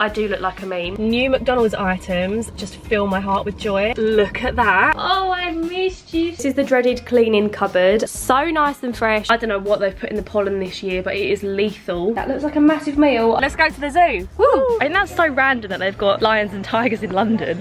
I do look like a meme. New McDonald's items just fill my heart with joy. Look at that. Oh, I missed you. This is the dreaded cleaning cupboard. So nice and fresh. I don't know what they've put in the pollen this year, but it is lethal. That looks like a massive meal. Let's go to the zoo. Woo! I think that's so random that they've got lions and tigers in London.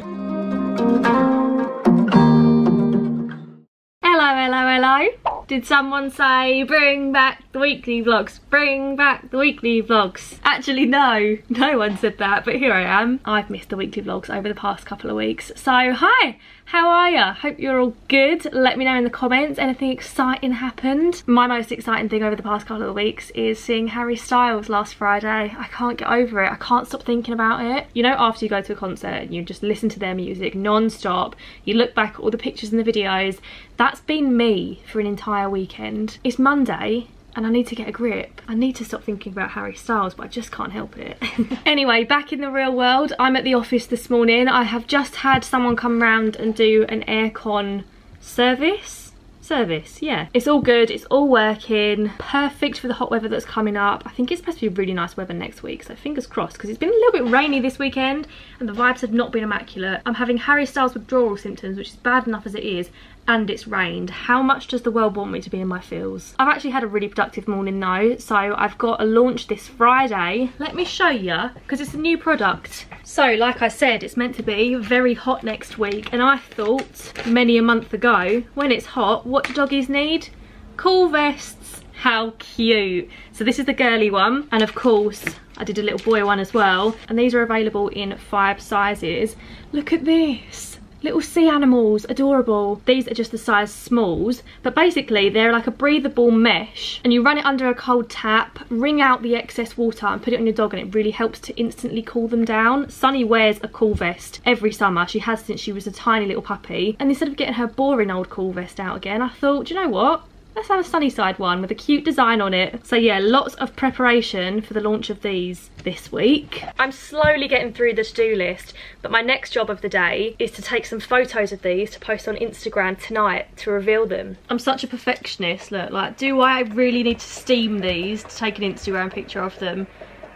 Hello, hello, hello. Did someone say bring back the weekly vlogs? Bring back the weekly vlogs. Actually, no. No one said that, but here I am. I've missed the weekly vlogs over the past couple of weeks. So, hi. How are ya? Hope you're all good. Let me know in the comments anything exciting happened. My most exciting thing over the past couple of weeks is seeing Harry Styles last Friday. I can't get over it. I can't stop thinking about it. You know after you go to a concert and you just listen to their music non-stop, you look back at all the pictures and the videos, that's been me for an entire weekend. It's Monday and I need to get a grip. I need to stop thinking about Harry Styles, but I just can't help it. anyway, back in the real world, I'm at the office this morning. I have just had someone come round and do an aircon service service yeah it's all good it's all working perfect for the hot weather that's coming up i think it's supposed to be really nice weather next week so fingers crossed because it's been a little bit rainy this weekend and the vibes have not been immaculate i'm having harry styles withdrawal symptoms which is bad enough as it is and it's rained. How much does the world want me to be in my feels? I've actually had a really productive morning though, so I've got a launch this Friday. Let me show you, because it's a new product. So, like I said, it's meant to be very hot next week, and I thought many a month ago, when it's hot, what do doggies need? Cool vests. How cute. So this is the girly one, and of course, I did a little boy one as well, and these are available in five sizes. Look at this Little sea animals, adorable. These are just the size smalls, but basically they're like a breathable mesh and you run it under a cold tap, wring out the excess water and put it on your dog and it really helps to instantly cool them down. Sunny wears a cool vest every summer. She has since she was a tiny little puppy. And instead of getting her boring old cool vest out again, I thought, you know what? Let's have a Sunnyside one with a cute design on it. So yeah, lots of preparation for the launch of these this week. I'm slowly getting through the to-do list, but my next job of the day is to take some photos of these to post on Instagram tonight to reveal them. I'm such a perfectionist, look, like, do I really need to steam these to take an Instagram picture of them?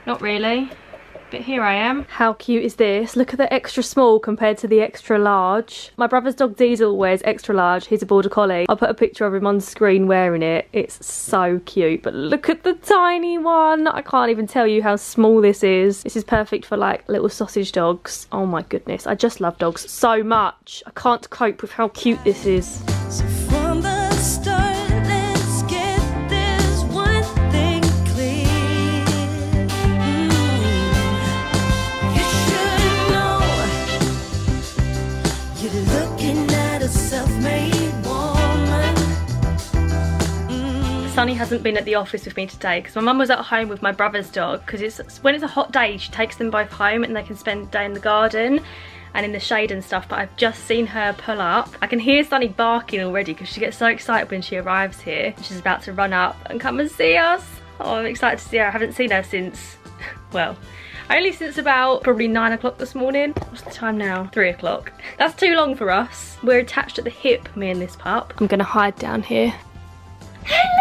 Not really but here I am. How cute is this? Look at the extra small compared to the extra large. My brother's dog Diesel wears extra large. He's a border collie. I'll put a picture of him on screen wearing it. It's so cute. But look at the tiny one. I can't even tell you how small this is. This is perfect for like little sausage dogs. Oh my goodness. I just love dogs so much. I can't cope with how cute this is. Sunny hasn't been at the office with me today because my mum was at home with my brother's dog because it's when it's a hot day she takes them both home and they can spend the day in the garden and in the shade and stuff but I've just seen her pull up. I can hear Sunny barking already because she gets so excited when she arrives here. She's about to run up and come and see us. Oh I'm excited to see her. I haven't seen her since, well, only since about probably nine o'clock this morning. What's the time now? Three o'clock. That's too long for us. We're attached at the hip, me and this pup. I'm gonna hide down here. Hello!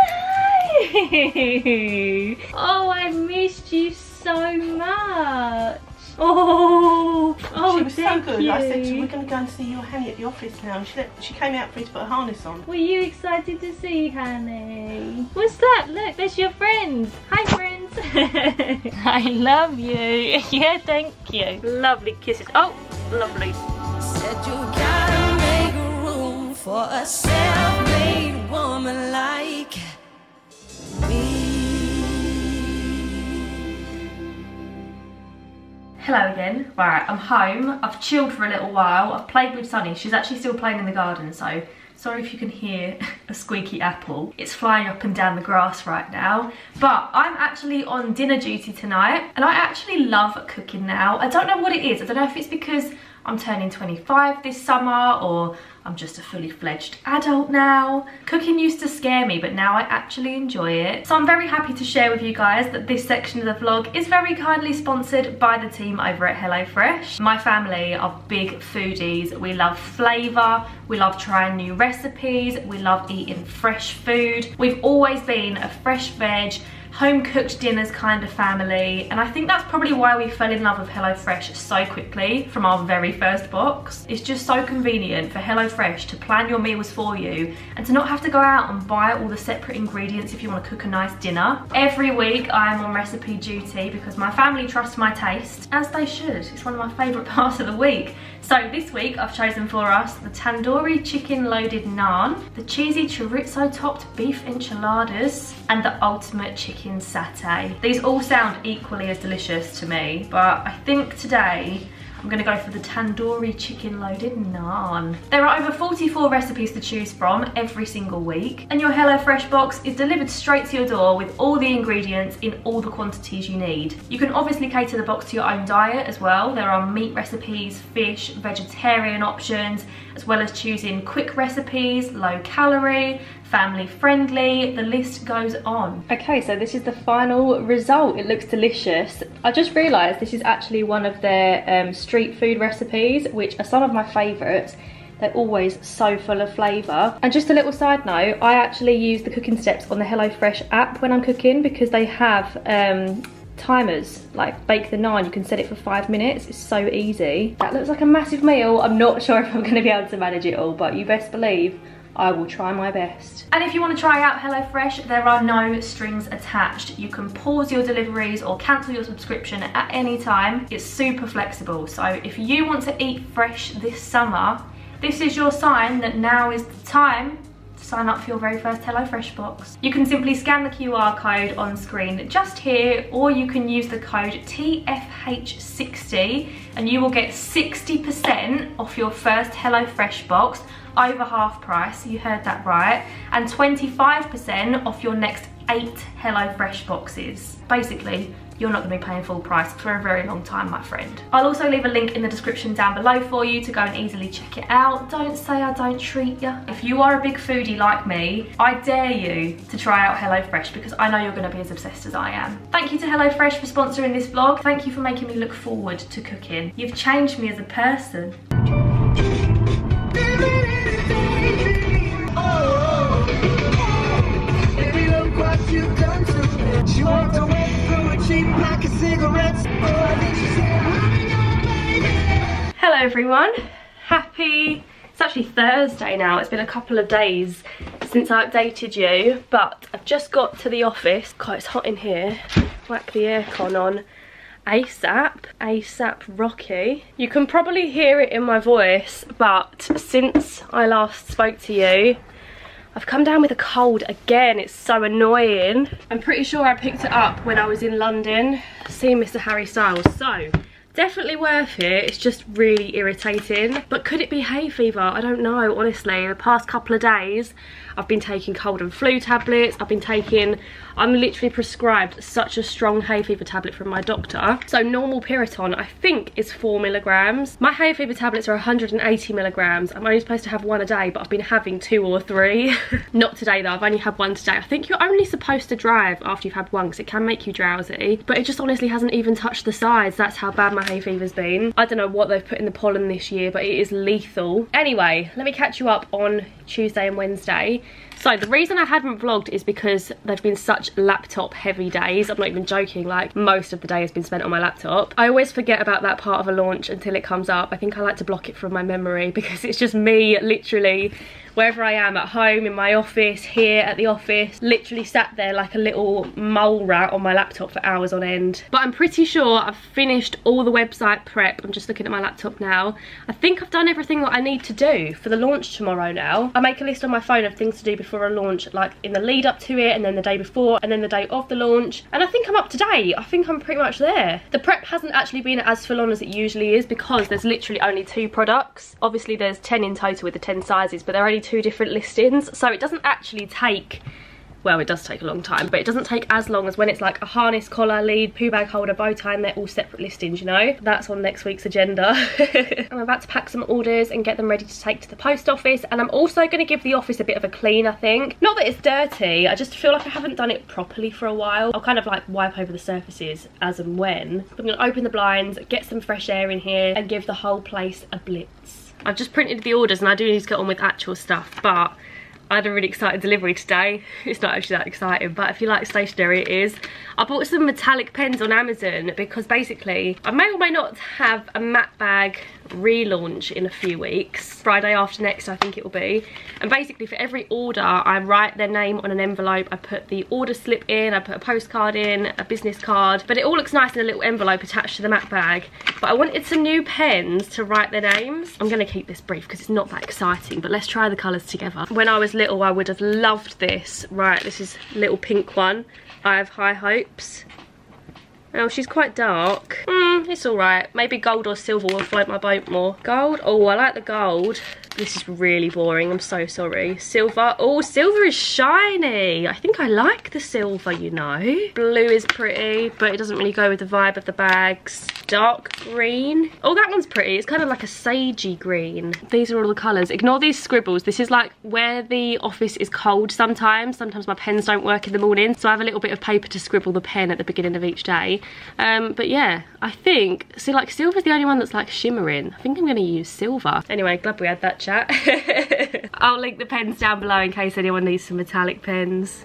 oh, I missed you so much. Oh, oh, she was so good. You. I said to her, we're going to go and see your Hanny at the office now. And she, let, she came out for me to put a harness on. Were you excited to see Hanny? What's that? Look, there's your friends. Hi, friends. I love you. Yeah, thank you. Lovely kisses. Oh, lovely. Said you gotta make room for a self-made woman like Hello again. Right, I'm home. I've chilled for a little while. I've played with Sunny. She's actually still playing in the garden, so sorry if you can hear a squeaky apple. It's flying up and down the grass right now. But I'm actually on dinner duty tonight, and I actually love cooking now. I don't know what it is. I don't know if it's because I'm turning 25 this summer or I'm just a fully fledged adult now. Cooking used to scare me, but now I actually enjoy it. So I'm very happy to share with you guys that this section of the vlog is very kindly sponsored by the team over at HelloFresh. My family are big foodies. We love flavour, we love trying new recipes, we love eating fresh food. We've always been a fresh veg, home cooked dinners kind of family and I think that's probably why we fell in love with HelloFresh so quickly from our very first box. It's just so convenient for HelloFresh to plan your meals for you and to not have to go out and buy all the separate ingredients if you want to cook a nice dinner. Every week I am on recipe duty because my family trusts my taste, as they should. It's one of my favourite parts of the week. So this week I've chosen for us the tandoori chicken loaded naan, the cheesy chorizo topped beef enchiladas, and the ultimate chicken satay. These all sound equally as delicious to me, but I think today I'm gonna go for the tandoori chicken loaded naan. There are over 44 recipes to choose from every single week, and your HelloFresh box is delivered straight to your door with all the ingredients in all the quantities you need. You can obviously cater the box to your own diet as well. There are meat recipes, fish, vegetarian options, as well as choosing quick recipes, low calorie, family friendly, the list goes on. Okay, so this is the final result. It looks delicious. I just realised this is actually one of their um, street food recipes, which are some of my favourites. They're always so full of flavour. And just a little side note, I actually use the cooking steps on the HelloFresh app when I'm cooking because they have um, timers like bake the naan you can set it for five minutes it's so easy that looks like a massive meal i'm not sure if i'm going to be able to manage it all but you best believe I will try my best. And if you want to try out HelloFresh, there are no strings attached. You can pause your deliveries or cancel your subscription at any time. It's super flexible. So if you want to eat fresh this summer, this is your sign that now is the time sign up for your very first HelloFresh box. You can simply scan the QR code on screen just here, or you can use the code TFH60 and you will get 60% off your first HelloFresh box over half price, you heard that right, and 25% off your next eight HelloFresh boxes. Basically, you're not to be paying full price for a very long time, my friend. I'll also leave a link in the description down below for you to go and easily check it out. Don't say I don't treat you. If you are a big foodie like me, I dare you to try out HelloFresh because I know you're going to be as obsessed as I am. Thank you to HelloFresh for sponsoring this vlog. Thank you for making me look forward to cooking. You've changed me as a person. Hello everyone, happy, it's actually Thursday now, it's been a couple of days since I updated you, but I've just got to the office, God it's hot in here, whack the aircon on, ASAP, ASAP Rocky. You can probably hear it in my voice, but since I last spoke to you, I've come down with a cold again, it's so annoying. I'm pretty sure I picked it up when I was in London seeing Mr. Harry Styles. So, definitely worth it, it's just really irritating. But could it be hay fever? I don't know, honestly. The past couple of days, I've been taking cold and flu tablets, I've been taking I'm literally prescribed such a strong hay fever tablet from my doctor. So normal Piriton, I think, is four milligrams. My hay fever tablets are 180 milligrams. I'm only supposed to have one a day, but I've been having two or three. Not today though, I've only had one today. I think you're only supposed to drive after you've had one because it can make you drowsy. But it just honestly hasn't even touched the sides. That's how bad my hay fever's been. I don't know what they've put in the pollen this year, but it is lethal. Anyway, let me catch you up on Tuesday and Wednesday. So the reason I haven't vlogged is because they've been such laptop heavy days. I'm not even joking, like most of the day has been spent on my laptop. I always forget about that part of a launch until it comes up. I think I like to block it from my memory because it's just me literally wherever I am at home, in my office, here at the office, literally sat there like a little mole rat on my laptop for hours on end. But I'm pretty sure I've finished all the website prep. I'm just looking at my laptop now. I think I've done everything that I need to do for the launch tomorrow now. I make a list on my phone of things to do before a launch, like in the lead up to it, and then the day before, and then the day of the launch. And I think I'm up to date. I think I'm pretty much there. The prep hasn't actually been as full on as it usually is because there's literally only two products. Obviously there's 10 in total with the 10 sizes, but they're only two different listings. So it doesn't actually take well it does take a long time but it doesn't take as long as when it's like a harness collar lead poo bag holder bow tie and they're all separate listings you know? That's on next week's agenda. I'm about to pack some orders and get them ready to take to the post office and i'm also going to give the office a bit of a clean i think. Not that it's dirty i just feel like i haven't done it properly for a while. I'll kind of like wipe over the surfaces as and when. I'm going to open the blinds get some fresh air in here and give the whole place a blitz I've just printed the orders and I do need to get on with actual stuff, but I had a really exciting delivery today. It's not actually that exciting, but if you like stationery, it is. I bought some metallic pens on Amazon because basically I may or may not have a matte bag relaunch in a few weeks. Friday after next, I think it will be. And basically for every order, I write their name on an envelope. I put the order slip in, I put a postcard in, a business card. But it all looks nice in a little envelope attached to the matte bag. But I wanted some new pens to write their names. I'm going to keep this brief because it's not that exciting, but let's try the colours together. When I was little, I would have loved this. Right, this is little pink one. I have high hopes. Oh, she's quite dark. Hmm, it's alright. Maybe gold or silver will float my boat more. Gold? Oh, I like the gold. This is really boring. I'm so sorry. Silver. Oh, silver is shiny. I think I like the silver, you know. Blue is pretty, but it doesn't really go with the vibe of the bags. Dark green. Oh, that one's pretty. It's kind of like a sagey green. These are all the colours. Ignore these scribbles. This is like where the office is cold sometimes. Sometimes my pens don't work in the morning, so I have a little bit of paper to scribble the pen at the beginning of each day. Um, but yeah, I think, see like silver's the only one that's like shimmering. I think I'm going to use silver. Anyway, glad we had that chat. I'll link the pens down below in case anyone needs some metallic pens.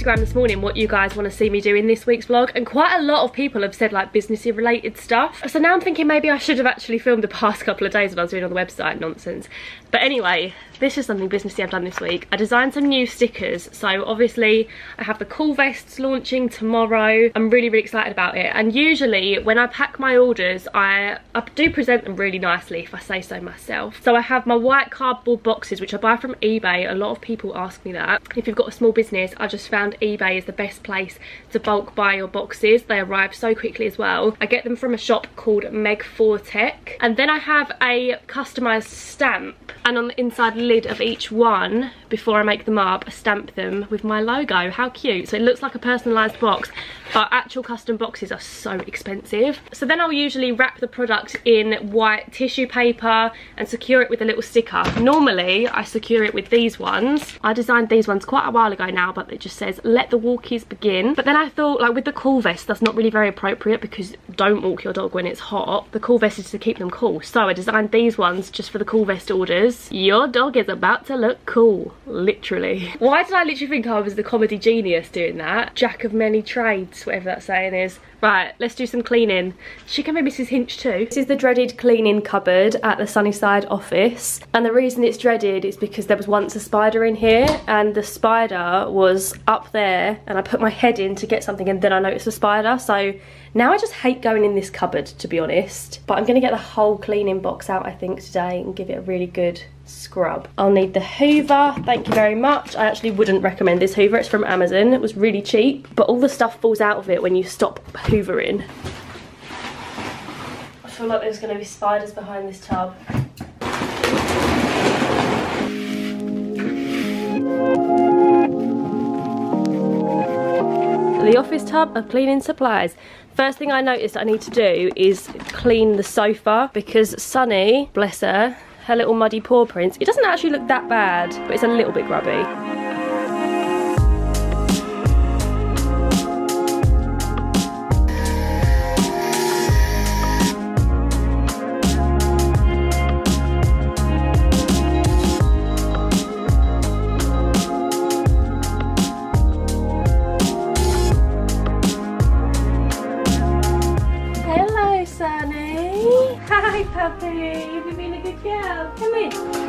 Instagram this morning what you guys want to see me do in this week's vlog and quite a lot of people have said like businessy related stuff. So now I'm thinking maybe I should have actually filmed the past couple of days when I was doing on the website nonsense. But anyway, this is something businessy I've done this week. I designed some new stickers. So obviously I have the cool vests launching tomorrow. I'm really, really excited about it. And usually when I pack my orders, I, I do present them really nicely if I say so myself. So I have my white cardboard boxes, which I buy from eBay. A lot of people ask me that. If you've got a small business, I just found eBay is the best place to bulk buy your boxes. They arrive so quickly as well. I get them from a shop called Meg4tec. And then I have a customized stamp and on the inside lid of each one before I make them up I stamp them with my logo how cute so it looks like a personalized box but actual custom boxes are so expensive so then I'll usually wrap the product in white tissue paper and secure it with a little sticker normally I secure it with these ones I designed these ones quite a while ago now but it just says let the walkies begin but then I thought like with the cool vest that's not really very appropriate because don't walk your dog when it's hot the cool vest is to keep them cool so I designed these ones just for the cool vest orders your dog is about to look cool, literally. Why did I literally think I was the comedy genius doing that? Jack of many trades, whatever that saying is. Right, let's do some cleaning. She can be Mrs Hinch too. This is the dreaded cleaning cupboard at the Sunnyside office. And the reason it's dreaded is because there was once a spider in here and the spider was up there and I put my head in to get something and then I noticed the spider. So now I just hate going in this cupboard, to be honest. But I'm gonna get the whole cleaning box out, I think, today and give it a really good scrub. I'll need the Hoover, thank you very much. I actually wouldn't recommend this Hoover, it's from Amazon. It was really cheap, but all the stuff falls out of it when you stop hoovering. I feel like there's gonna be spiders behind this tub. The office tub of cleaning supplies. First thing I noticed I need to do is clean the sofa because Sunny, bless her, her little muddy paw prints. It doesn't actually look that bad, but it's a little bit grubby. Sunny. Hi, puppy. Girl. Come in.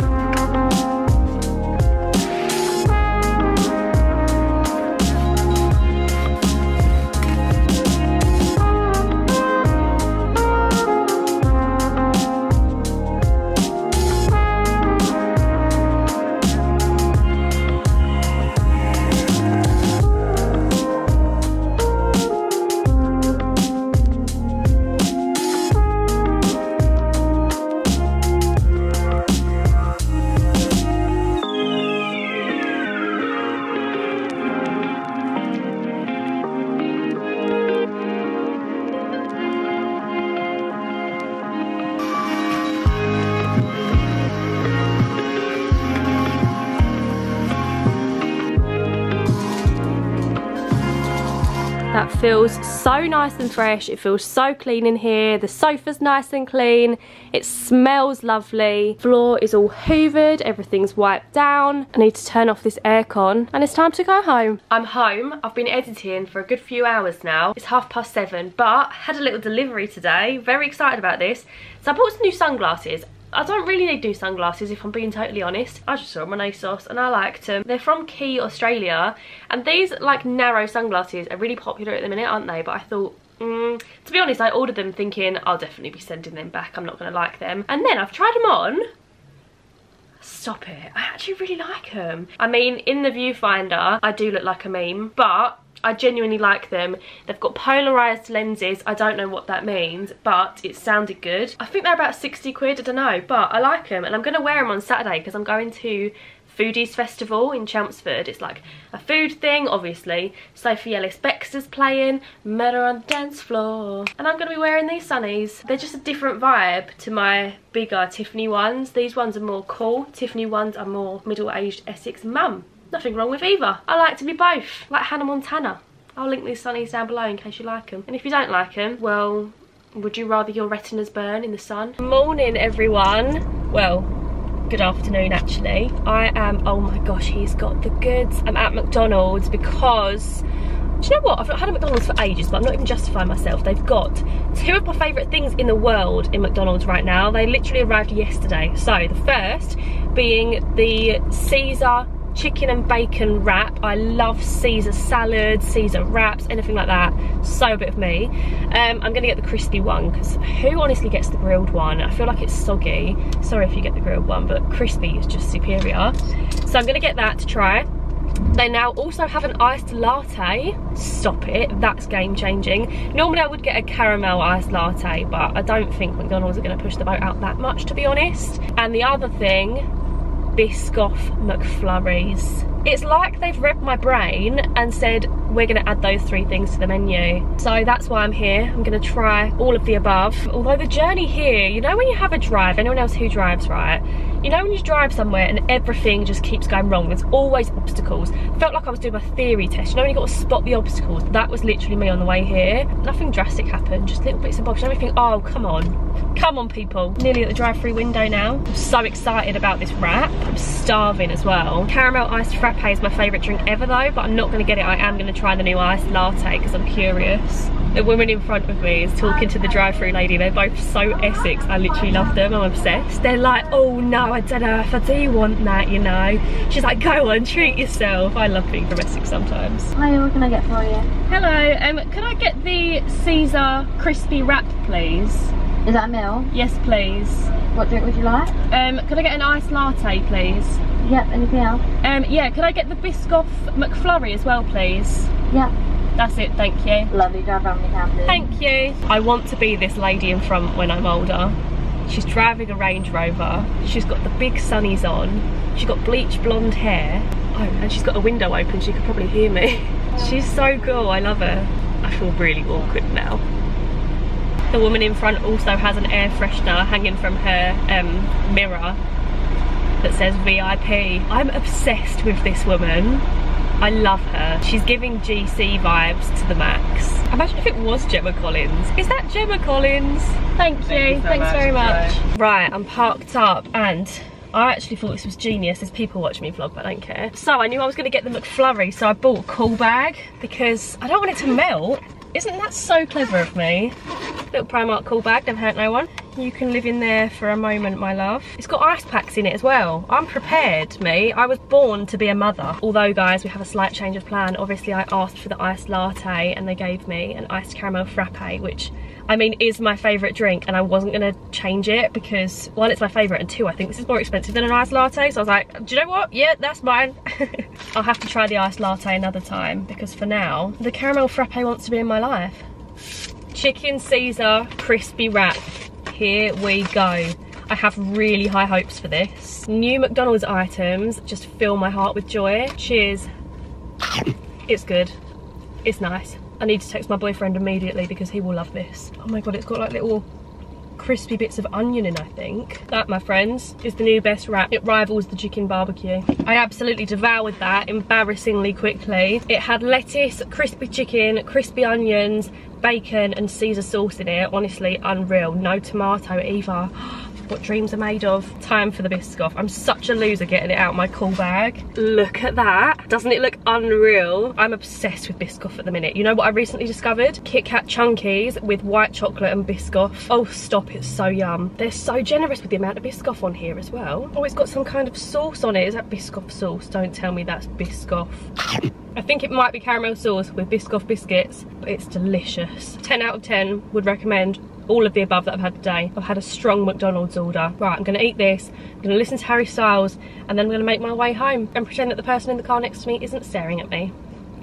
Feels so nice and fresh. It feels so clean in here. The sofa's nice and clean. It smells lovely. Floor is all hoovered. Everything's wiped down. I need to turn off this aircon and it's time to go home. I'm home. I've been editing for a good few hours now. It's half past seven, but had a little delivery today. Very excited about this. So I bought some new sunglasses. I don't really need new sunglasses if I'm being totally honest. I just saw them on ASOS and I liked them. They're from Quay, Australia. And these like narrow sunglasses are really popular at the minute, aren't they? But I thought, mm, to be honest, I ordered them thinking I'll definitely be sending them back. I'm not going to like them. And then I've tried them on. Stop it. I actually really like them. I mean, in the viewfinder, I do look like a meme, but I genuinely like them. They've got polarised lenses. I don't know what that means, but it sounded good. I think they're about 60 quid, I don't know, but I like them. And I'm going to wear them on Saturday because I'm going to Foodies Festival in Chelmsford. It's like a food thing, obviously. Sophie Ellis Bextor's playing, Murder on the Dance Floor. And I'm going to be wearing these sunnies. They're just a different vibe to my bigger Tiffany ones. These ones are more cool. Tiffany ones are more middle-aged Essex mum. Nothing wrong with either. I like to be both, like Hannah Montana. I'll link these sunnies down below in case you like them. And if you don't like them, well, would you rather your retinas burn in the sun? Morning, everyone. Well, good afternoon, actually. I am, oh my gosh, he's got the goods. I'm at McDonald's because do you know what? I've not had a McDonald's for ages, but I'm not even justifying myself. They've got two of my favourite things in the world in McDonald's right now. They literally arrived yesterday. So the first being the Caesar chicken and bacon wrap. I love Caesar salads, Caesar wraps, anything like that. So a bit of me. Um, I'm gonna get the crispy one because who honestly gets the grilled one? I feel like it's soggy. Sorry if you get the grilled one, but crispy is just superior. So I'm gonna get that to try. They now also have an iced latte. Stop it, that's game changing. Normally I would get a caramel iced latte, but I don't think McDonald's are gonna push the boat out that much to be honest. And the other thing Biscoff McFlurries. It's like they've read my brain and said, we're gonna add those three things to the menu. So that's why I'm here. I'm gonna try all of the above. Although the journey here, you know when you have a drive, anyone else who drives, right? You know when you drive somewhere and everything just keeps going wrong, there's always obstacles. Felt like I was doing my theory test. You know when you got to spot the obstacles? That was literally me on the way here. Nothing drastic happened, just little bits and bobs. Everything, oh, come on. Come on, people. Nearly at the drive-through window now. I'm so excited about this wrap. I'm starving as well. Caramel iced is my favourite drink ever though, but I'm not gonna get it. I am gonna try the new iced latte because I'm curious the woman in front of me is talking to the drive-through lady. They're both so Essex. I literally love them. I'm obsessed. They're like, oh no, I don't know if I do want that, you know. She's like, go on, treat yourself. I love being from Essex sometimes. Hi, what can I get for you? Hello, um, can I get the Caesar crispy wrap, please? Is that a meal? Yes, please. What drink would you like? Um, could I get an iced latte, please? Yep, anything else? Um, yeah, could I get the Biscoff McFlurry as well, please? Yep. That's it, thank you. Lovely, drive around Thank you. I want to be this lady in front when I'm older. She's driving a Range Rover. She's got the big sunnies on. She's got bleach blonde hair. Oh, and she's got a window open. She could probably hear me. She's so cool. I love her. I feel really awkward now. The woman in front also has an air freshener hanging from her um, mirror that says VIP. I'm obsessed with this woman. I love her. She's giving GC vibes to the max. Imagine if it was Gemma Collins. Is that Gemma Collins? Thank you. Thank you so Thanks much. very much. Enjoy. Right, I'm parked up and I actually thought this was genius. There's people watching me vlog, but I don't care. So I knew I was gonna get the McFlurry, so I bought a cool bag because I don't want it to melt. Isn't that so clever of me? Little Primark cool bag, never hurt no one. You can live in there for a moment, my love. It's got ice packs in it as well. I'm prepared, me. I was born to be a mother. Although, guys, we have a slight change of plan. Obviously, I asked for the iced latte and they gave me an iced caramel frappe, which, I mean, is my favourite drink. And I wasn't going to change it because, one, it's my favourite, and two, I think this is more expensive than an iced latte. So I was like, do you know what? Yeah, that's mine. I'll have to try the iced latte another time because for now, the caramel frappe wants to be in my life. Chicken Caesar crispy wrap. Here we go. I have really high hopes for this. New McDonald's items just fill my heart with joy. Cheers. It's good. It's nice. I need to text my boyfriend immediately because he will love this. Oh my god, it's got like little crispy bits of onion in, I think. That, my friends, is the new best wrap. It rivals the chicken barbecue. I absolutely devoured that embarrassingly quickly. It had lettuce, crispy chicken, crispy onions, bacon and Caesar sauce in it. Honestly, unreal. No tomato either. What dreams are made of. Time for the Biscoff. I'm such a loser getting it out of my cool bag. Look at that. Doesn't it look unreal? I'm obsessed with Biscoff at the minute. You know what I recently discovered? Kit Kat Chunkies with white chocolate and Biscoff. Oh, stop. It's so yum. They're so generous with the amount of Biscoff on here as well. Oh, it's got some kind of sauce on it. Is that Biscoff sauce? Don't tell me that's Biscoff. I think it might be caramel sauce with Biscoff biscuits, but it's delicious. 10 out of 10 would recommend all of the above that I've had today. I've had a strong McDonald's order. Right, I'm gonna eat this, I'm gonna listen to Harry Styles, and then I'm gonna make my way home and pretend that the person in the car next to me isn't staring at me.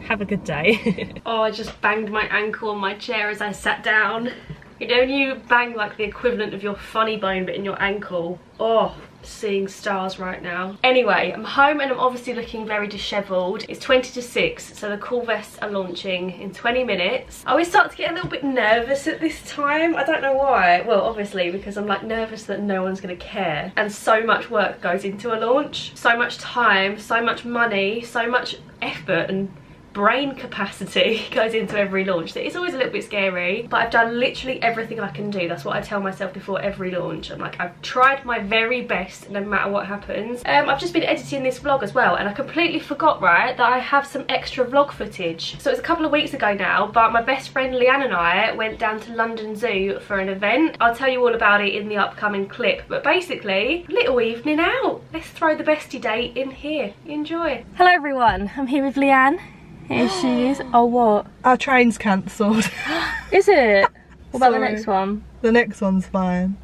Have a good day. oh, I just banged my ankle on my chair as I sat down. You know when you bang like the equivalent of your funny bone but in your ankle? Oh, seeing stars right now. Anyway, I'm home and I'm obviously looking very dishevelled. It's 20 to 6, so the cool vests are launching in 20 minutes. I always start to get a little bit nervous at this time. I don't know why. Well, obviously because I'm like nervous that no one's going to care. And so much work goes into a launch. So much time, so much money, so much effort and brain capacity goes into every launch. So it's always a little bit scary but I've done literally everything I can do. That's what I tell myself before every launch. I'm like I've tried my very best no matter what happens. Um, I've just been editing this vlog as well and I completely forgot right that I have some extra vlog footage. So it's a couple of weeks ago now but my best friend Leanne and I went down to London Zoo for an event. I'll tell you all about it in the upcoming clip but basically little evening out. Let's throw the bestie date in here. Enjoy. Hello everyone. I'm here with Leanne here she is. Oh, what? Our train's cancelled. Is it? What about the next one? the next one's fine.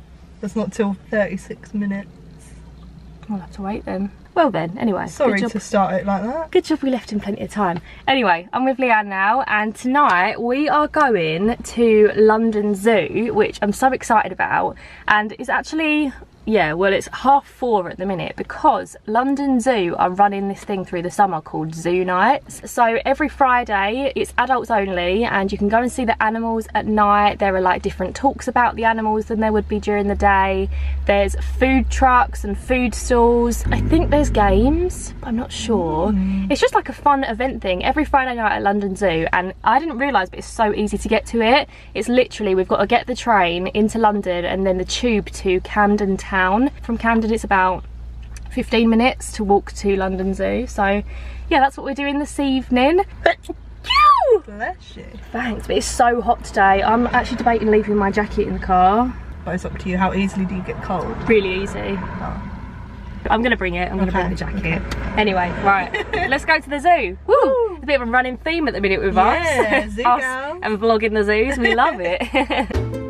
It's not till 36 minutes. I'll have to wait then. Well then, anyway. Sorry to start it like that. Good job we left him plenty of time. Anyway, I'm with Leanne now and tonight we are going to London Zoo, which I'm so excited about. And it's actually, yeah, well it's half four at the minute because London Zoo are running this thing through the summer called Zoo Nights. So every Friday it's adults only and you can go and see the animals at night. There are like different talks about the animals than there would be during the day. There's food trucks and food stalls. I think there's games, but I'm not sure. Mm. It's just like a fun event thing every Friday night at London Zoo and I didn't realise but it's so easy to get to it. It's literally, we've got to get the train into London and then the tube to Camden Town. From Camden it's about 15 minutes to walk to London Zoo. So yeah, that's what we're doing this evening. Bless you. Thanks, but it's so hot today. I'm actually debating leaving my jacket in the car. But it's up to you. How easily do you get cold? Really easy. Oh. I'm gonna bring it. I'm gonna bring the jacket. Anyway, right. Let's go to the zoo. Woo! It's a bit of a running theme at the minute with Yeah, us. zoo us and vlogging the zoos. We love it.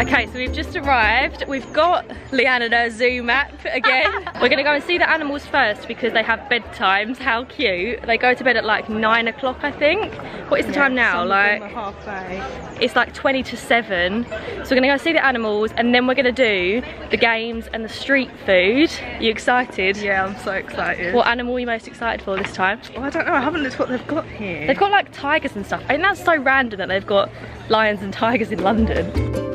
Okay, so we've just arrived. We've got Leanne and her zoo map again. We're gonna go and see the animals first because they have bedtimes. How cute. They go to bed at like nine o'clock, I think. What is the time now? Like half eight. it's like 20 to 7 so we're gonna go see the animals and then we're gonna do the games and the street food you excited Yeah, I'm so excited. what animal are you most excited for this time Oh, I don't know. I haven't looked what they've got here. they've got like tigers and stuff I think that's so random that they've got lions and tigers in London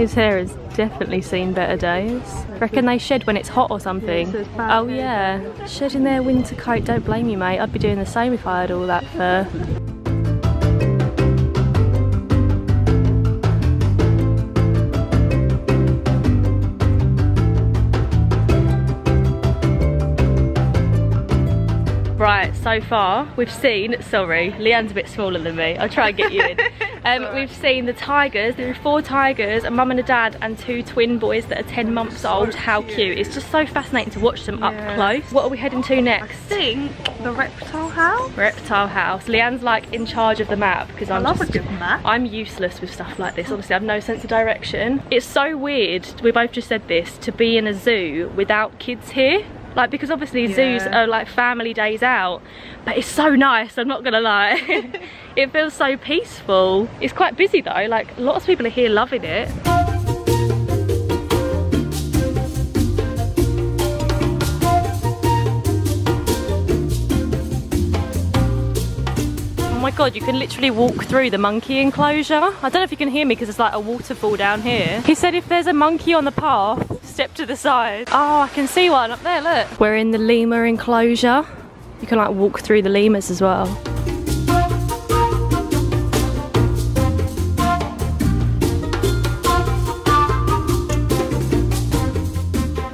His hair has definitely seen better days. Reckon they shed when it's hot or something. oh yeah, shedding their winter coat. Don't blame you, mate. I'd be doing the same if I had all that fur. So far we've seen, sorry, Leanne's a bit smaller than me, I'll try and get you in. Um, we've seen the tigers, there are four tigers, a mum and a dad and two twin boys that are 10 months old. How cute. It's just so fascinating to watch them up close. What are we heading to next? I think the reptile house. Reptile House. Leanne's like in charge of the map because I'm love a good map. I'm useless with stuff like this. Honestly, I have no sense of direction. It's so weird. We both just said this to be in a zoo without kids here. Like because obviously zoos are like family days out, but it's so nice. I'm not gonna lie. it feels so peaceful. It's quite busy though. Like lots of people are here loving it. My god, you can literally walk through the monkey enclosure. I don't know if you can hear me because it's like a waterfall down here. He said if there's a monkey on the path, step to the side. Oh, I can see one up there, look. We're in the lemur enclosure. You can like walk through the lemurs as well.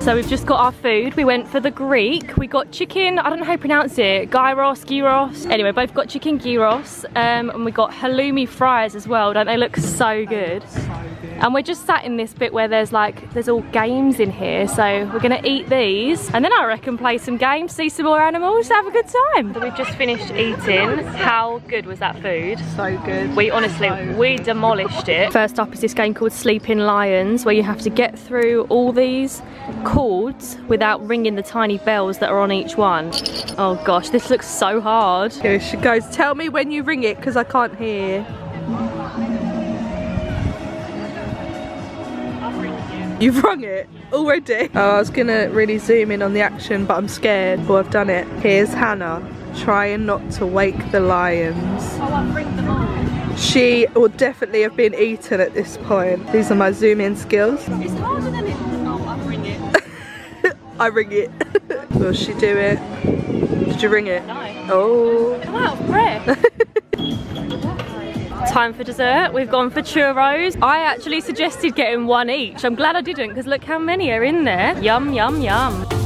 So we've just got our food. We went for the Greek. We got chicken, I don't know how you pronounce it, gyros, gyros. Anyway, both got chicken gyros um, and we got halloumi fries as well. Don't they look so good? And we're just sat in this bit where there's like, there's all games in here. So we're gonna eat these and then I reckon play some games, see some more animals, have a good time. So we've just finished eating. How good was that food? So good. We honestly, we demolished it. First up is this game called Sleeping Lions where you have to get through all these cords without ringing the tiny bells that are on each one. Oh gosh, this looks so hard. Here she goes. Tell me when you ring it because I can't hear. You've rung it already? Oh, I was gonna really zoom in on the action, but I'm scared. Oh, I've done it. Here's Hannah trying not to wake the lions. Oh, I've ringed them all. She would definitely have been eaten at this point. These are my zoom in skills. It's harder than it. Oh, I've ring it. I ring it. Will she do it? Did you ring it? No. Oh. I'm out of breath. Time for dessert. We've gone for churros. I actually suggested getting one each. I'm glad I didn't because look how many are in there. Yum, yum, yum.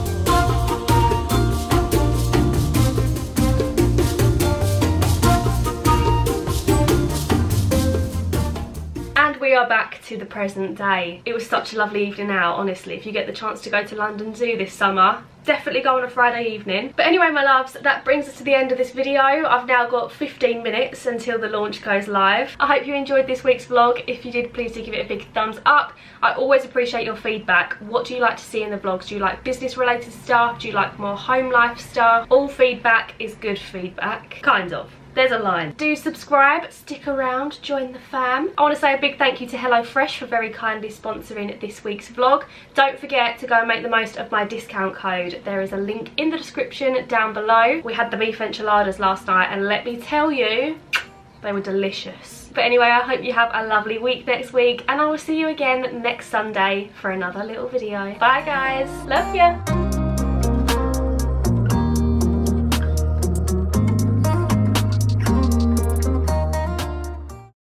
We are back to the present day. It was such a lovely evening out, honestly. If you get the chance to go to London Zoo this summer, definitely go on a Friday evening. But anyway, my loves, that brings us to the end of this video. I've now got 15 minutes until the launch goes live. I hope you enjoyed this week's vlog. If you did, please do give it a big thumbs up. I always appreciate your feedback. What do you like to see in the vlogs? Do you like business related stuff? Do you like more home life stuff? All feedback is good feedback. Kind of. There's a line. Do subscribe, stick around, join the fam. I want to say a big thank you to HelloFresh for very kindly sponsoring this week's vlog. Don't forget to go and make the most of my discount code. There is a link in the description down below. We had the beef enchiladas last night and let me tell you, they were delicious. But anyway, I hope you have a lovely week next week and I will see you again next Sunday for another little video. Bye guys, love ya.